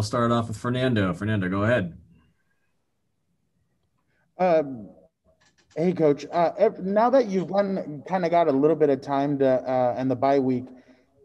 we'll start off with Fernando. Fernando, go ahead. Um, hey, coach. Uh, now that you've kind of got a little bit of time to uh, and the bye week,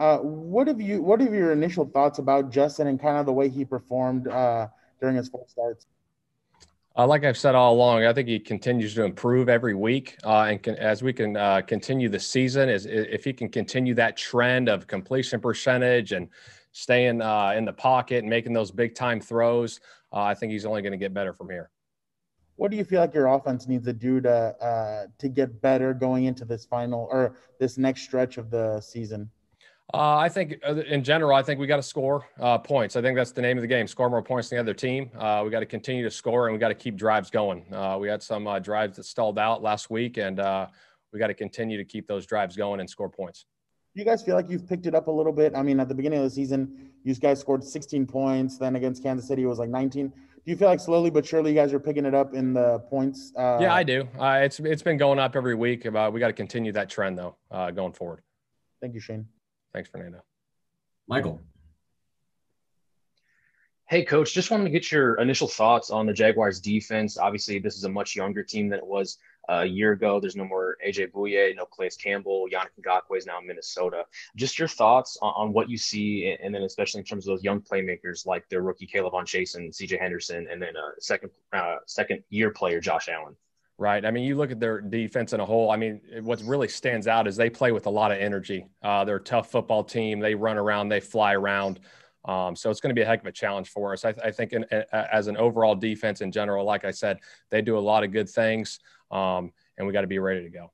uh, what have you? What are your initial thoughts about Justin and kind of the way he performed uh, during his full starts? Uh, like I've said all along, I think he continues to improve every week, uh, and can, as we can uh, continue the season, is if he can continue that trend of completion percentage and staying uh, in the pocket and making those big time throws, uh, I think he's only going to get better from here. What do you feel like your offense needs to do to uh, to get better going into this final or this next stretch of the season? Uh, I think uh, in general, I think we got to score uh, points. I think that's the name of the game. Score more points than the other team. Uh, we got to continue to score and we got to keep drives going. Uh, we had some uh, drives that stalled out last week, and we got to continue to keep those drives going and score points. Do you guys feel like you've picked it up a little bit? I mean, at the beginning of the season, you guys scored 16 points. Then against Kansas City, it was like 19. Do you feel like slowly but surely you guys are picking it up in the points? Uh, yeah, I do. Uh, it's it's been going up every week. Uh, we got to continue that trend though, going forward. Thank you, Shane. Thanks, Fernando. Michael. Hey, coach, just wanted to get your initial thoughts on the Jaguars defense. Obviously, this is a much younger team than it was uh, a year ago. There's no more AJ Bouye, no Calais Campbell, Yannick Ngakoue is now in Minnesota. Just your thoughts on, on, what you see, and then especially in terms of those young playmakers like their rookie K'Lavon Chaisson, CJ Henderson, and then a second uh, second year player Josh Allen. Right. I mean, you look at their defense in a whole. I mean, what really stands out is they play with a lot of energy. Uh, they're a tough football team. They run around, they fly around. Um, so it's going to be a heck of a challenge for us. I, I think, in, as an overall defense in general, like I said, they do a lot of good things, um, and we got to be ready to go.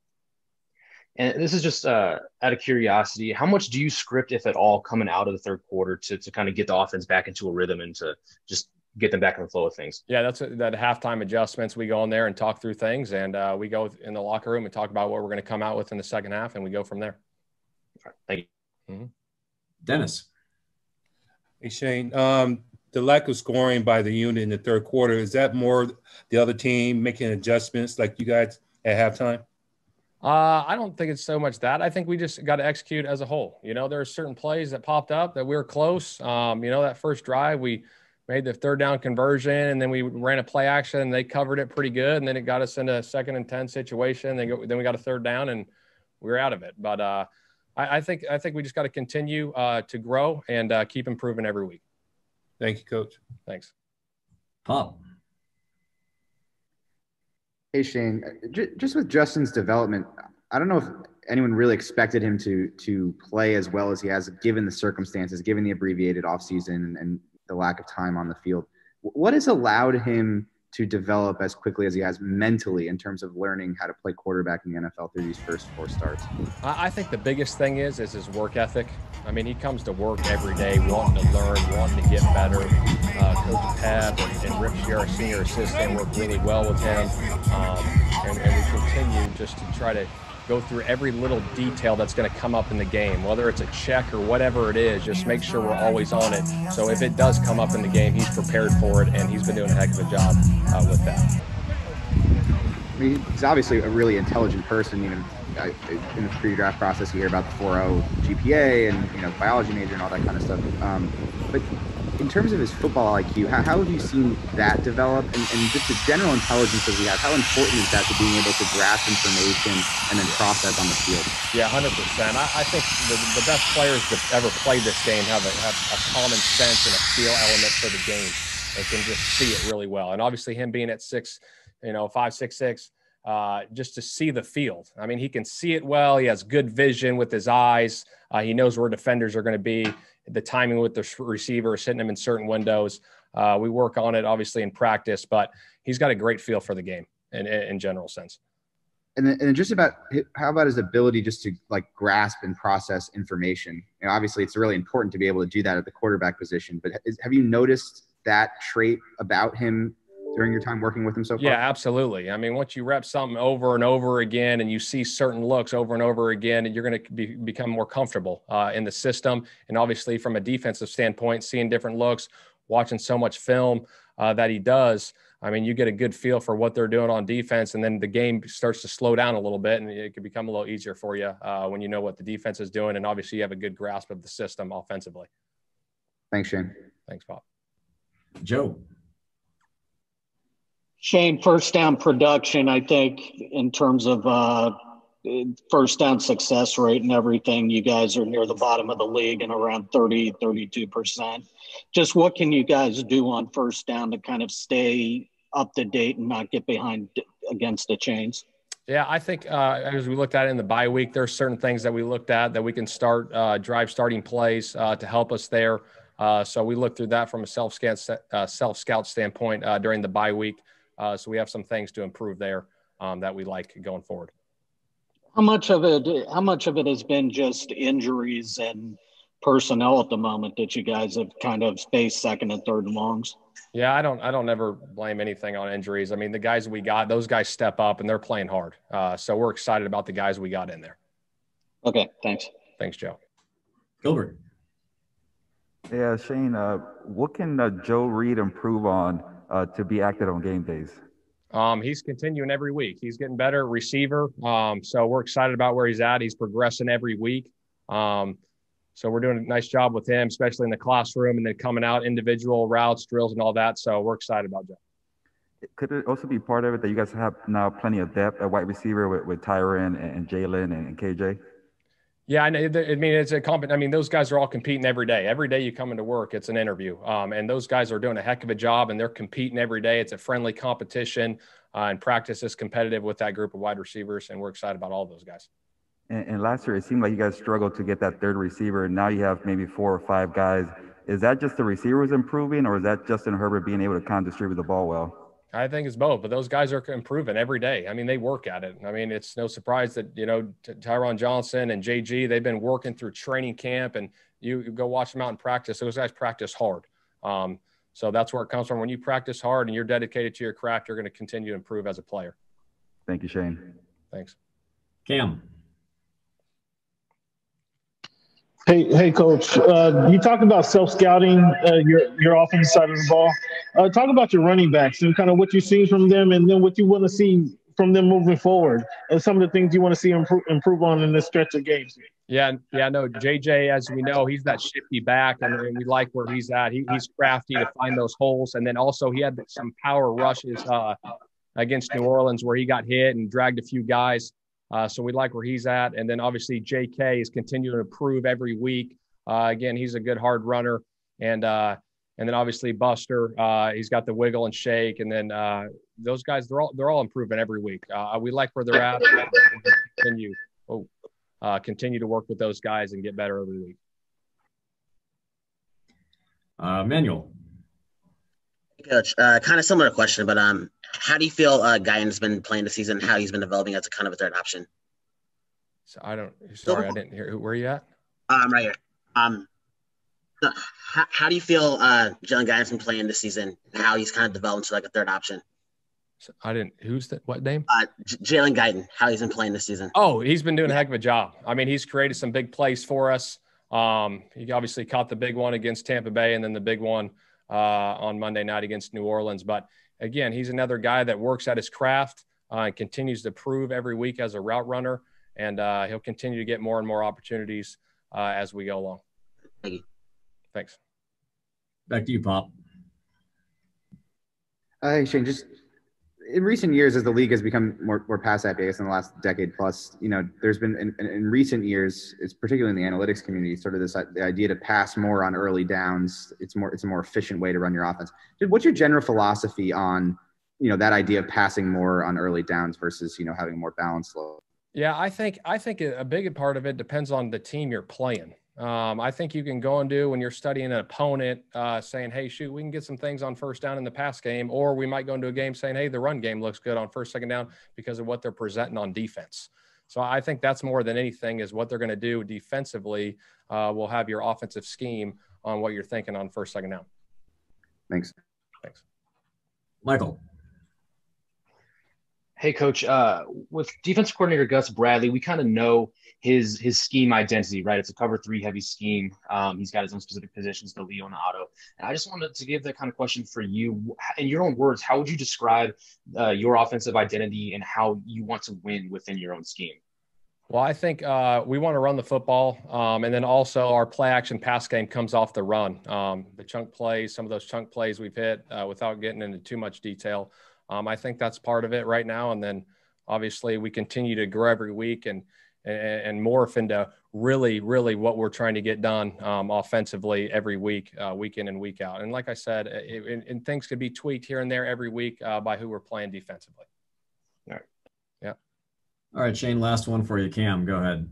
And this is just uh, out of curiosity, how much do you script, if at all, coming out of the third quarter to, to kind of get the offense back into a rhythm and to just get them back in the flow of things. Yeah, that's a, that halftime adjustments. We go in there and talk through things, and uh, we go in the locker room and talk about what we're going to come out with in the second half, and we go from there. thank you, mm-hmm. Dennis. Hey Shane, um, the lack of scoring by the unit in the third quarter is that more the other team making adjustments like you guys at halftime? Uh, I don't think it's so much that. I think we just got to execute as a whole. You know, there are certain plays that popped up that we were close. Um, you know, that first drive we made the third down conversion, and then we ran a play action, and they covered it pretty good, and then it got us into a second and ten situation. Then then we got a third down, and we were out of it. But uh, I, I, think I think we just got to continue uh, to grow and uh, keep improving every week. Thank you, Coach. Thanks. Pop. Hey Shane, just with Justin's development, I don't know if anyone really expected him to to play as well as he has, given the circumstances, given the abbreviated offseason and the lack of time on the field. What has allowed him to develop as quickly as he has mentally in terms of learning how to play quarterback in the NFL through these first four starts? I think the biggest thing is is his work ethic. I mean, he comes to work every day wanting to learn, wanting to get better. Uh, Coach Pep and, and Rip Scherer, senior assistant, work really well with him, um, and, and we continue just to try to go through every little detail that's going to come up in the game, whether it's a check or whatever it is. Just make sure we're always on it. So if it does come up in the game, he's prepared for it, and he's been doing a heck of a job uh, with that. I mean, he's obviously a really intelligent person. You know, in the pre-draft process, you hear about the 4.0 GPA and you know biology major and all that kind of stuff. Um, but in terms of his football IQ, how, how have you seen that develop? And, and, just the general intelligence that we have, how important is that to being able to grasp information and then process on the field? Yeah, 100%. I, I think the, the, best players that ever played this game have a, have a common sense and a feel element for the game. They can just see it really well. And obviously, him being at six, you know, five, six, six, uh, just to see the field. I mean, he can see it well. He has good vision with his eyes. Uh, he knows where defenders are going to be the timing with the receiver, hitting him in certain windows. Uh, we work on it obviously in practice, but he's got a great feel for the game in, in general sense. And then, and just about how about his ability just to like grasp and process information? You know, obviously, it's really important to be able to do that at the quarterback position. But is, have you noticed that trait about him during your time working with him so far? Yeah, absolutely. I mean, once you rep something over and over again and you see certain looks over and over again, and you're going to be, become more comfortable uh, in the system. And obviously, from a defensive standpoint, seeing different looks, watching so much film uh, that he does, I mean, you get a good feel for what they're doing on defense, and then the game starts to slow down a little bit, and it can become a little easier for you uh, when you know what the defense is doing, and obviously you have a good grasp of the system offensively. Thanks, Shane. Thanks, Bob. Joe. Shane, first down production, I think, in terms of uh, first down success rate and everything, you guys are near the bottom of the league and around 30, 32%. Just what can you guys do on first down to kind of stay up to date and not get behind against the chains? Yeah, I think uh, as we looked at it in the bye week, there are certain things that we looked at that we can start uh, drive starting plays uh, to help us there. Uh, so we looked through that from a self scout uh, self scout standpoint during the bye week. Uh, so we have some things to improve there um, that we like going forward. How much of it? How much of it has been just injuries and personnel at the moment that you guys have kind of faced second and third and longs? Yeah, I don't. I don't ever blame anything on injuries. I mean, the guys we got, those guys step up and they're playing hard. Uh, so we're excited about the guys we got in there. Okay, thanks. Thanks, Joe. Gilbert. Yeah, Shane. Uh, what can uh, Joe Reed improve on uh, to be active on game days? Um, he's continuing every week. He's getting better receiver. Um, so we're excited about where he's at. He's progressing every week. Um, so we're doing a nice job with him, especially in the classroom and then coming out individual routes, drills, and all that. So we're excited about Joe. Could it also be part of it that you guys have now plenty of depth at wide receiver with, with Tyron and, and Jalen and, and KJ? Yeah, I, mean it's a comp. I mean those guys are all competing every day. Every day you come into work, it's an interview, um, and those guys are doing a heck of a job, and they're competing every day. It's a friendly competition, uh, and practice is competitive with that group of wide receivers, and we're excited about all those guys. And, and last year, it seemed like you guys struggled to get that third receiver. And now you have maybe four or five guys. Is that just the receivers improving, or is that Justin Herbert being able to kind of distribute the ball well? I think it's both, but those guys are improving every day. I mean, they work at it. I mean, it's no surprise that, you know, Tyron Johnson and JG, they've been working through training camp and you, go watch them out in practice. Those guys practice hard. Um, so that's where it comes from. When you practice hard and you're dedicated to your craft, you're going to continue to improve as a player. Thank you, Shane. Thanks. Cam. Hey, hey, coach. Uh, you talked about self scouting uh, your your offensive side of the ball. Uh, talk about your running backs and kind of what you've seen from them, and then what you want to see from them moving forward, and some of the things you want to see improve improve on in this stretch of games. Yeah, yeah, no. JJ, as we know, he's that shifty back, and, we like where he's at. He, he's crafty to find those holes, and then also he had some power rushes uh, against New Orleans where he got hit and dragged a few guys. Uh, so we like where he's at. And then obviously JK is continuing to improve every week. Uh, again, he's a good hard runner. And uh, and then obviously Buster, uh, he's got the wiggle and shake. And then uh, those guys, they're all they're all improving every week. Uh, we like where they're at. continue, oh, continue to work with those guys and get better every week. Manuel. Coach, kind of similar question, but um, how do you feel uh, Guyton's been playing the season? How he's been developing as a kind of a third option? So I don't. Sorry, I didn't hear. Where are you at? I'm um, right here. Um, so how, how do you feel uh, Jalen Guyton's been playing this season? How he's kind of developed to like a third option? So I didn't. Who's that? What name? Uh, J- Jalen Guyton. How he's been playing this season? Oh, he's been doing a heck of a job. I mean, he's created some big plays for us. Um, he obviously caught the big one against Tampa Bay, and then the big one uh, on Monday night against New Orleans. But again, he's another guy that works at his craft uh, and continues to prove every week as a route runner. And uh, he'll continue to get more and more opportunities uh, as we go along. Thank you. Thanks. Back to you, Pop. Hey, Shane, just in recent years, as the league has become more, more pass happy, I guess in the last decade plus, you know, there's been in, in, recent years, it's particularly in the analytics community, sort of this uh, the idea to pass more on early downs. It's more it's a more efficient way to run your offense. What's your general philosophy on you know that idea of passing more on early downs versus you know having a more balanced load? Yeah, I think I think a big part of it depends on the team you're playing. Um, I think you can go and do when you're studying an opponent, uh, saying, "Hey, shoot, we can get some things on first down in the pass game," or we might go into a game saying, "Hey, the run game looks good on first, second down because of what they're presenting on defense." So I think that's more than anything is what they're going to do defensively. Uh, will have your offensive scheme on what you're thinking on first, second down. Thanks. Thanks, Michael. Hey, coach. Uh, with defensive coordinator Gus Bradley, we kind of know his his scheme identity, right? It's a cover three heavy scheme. Um, he's got his own specific positions, the Leo and the Otto. And I just wanted to give that kind of question for you in your own words. How would you describe uh, your offensive identity and how you want to win within your own scheme? Well, I think uh, we want to run the football, um, and then also our play action pass game comes off the run. Um, the chunk plays, some of those chunk plays we've hit, uh, without getting into too much detail. Um, I think that's part of it right now, and then obviously we continue to grow every week and and, and morph into really, really what we're trying to get done um, offensively every week, uh, week in and week out. And like I said, it, and things could be tweaked here and there every week uh, by who we're playing defensively. All right. Yeah. All right, Shane, last one for you. Cam, go ahead.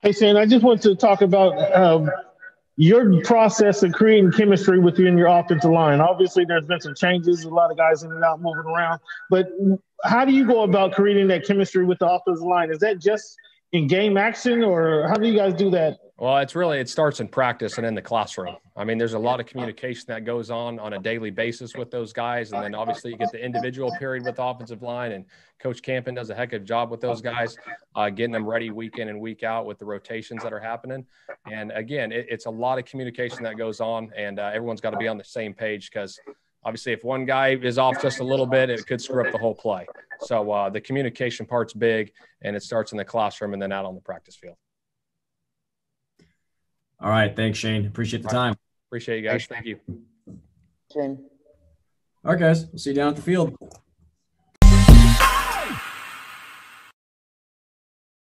Hey, Shane, I just want to talk about um, your process of creating chemistry within your offensive line. Obviously, there's been some changes, a lot of guys in and out moving around. But how do you go about creating that chemistry with the offensive line? Is that just in game action, or how do you guys do that? Well, it's really it starts in practice and in the classroom. I mean, there's a lot of communication that goes on on a daily basis with those guys, and then obviously you get the individual period with the offensive line. And Coach Campen does a heck of a job with those guys, uh, getting them ready week in and week out with the rotations that are happening. And again, it, it's a lot of communication that goes on, and uh, everyone's got to be on the same page because obviously if one guy is off just a little bit, it could screw up the whole play. So uh, the communication part's big, and it starts in the classroom and then out on the practice field. All right. Thanks, Shane. Appreciate the time. Appreciate you guys. Thank you. Shane. All right, guys. We'll see you down at the field.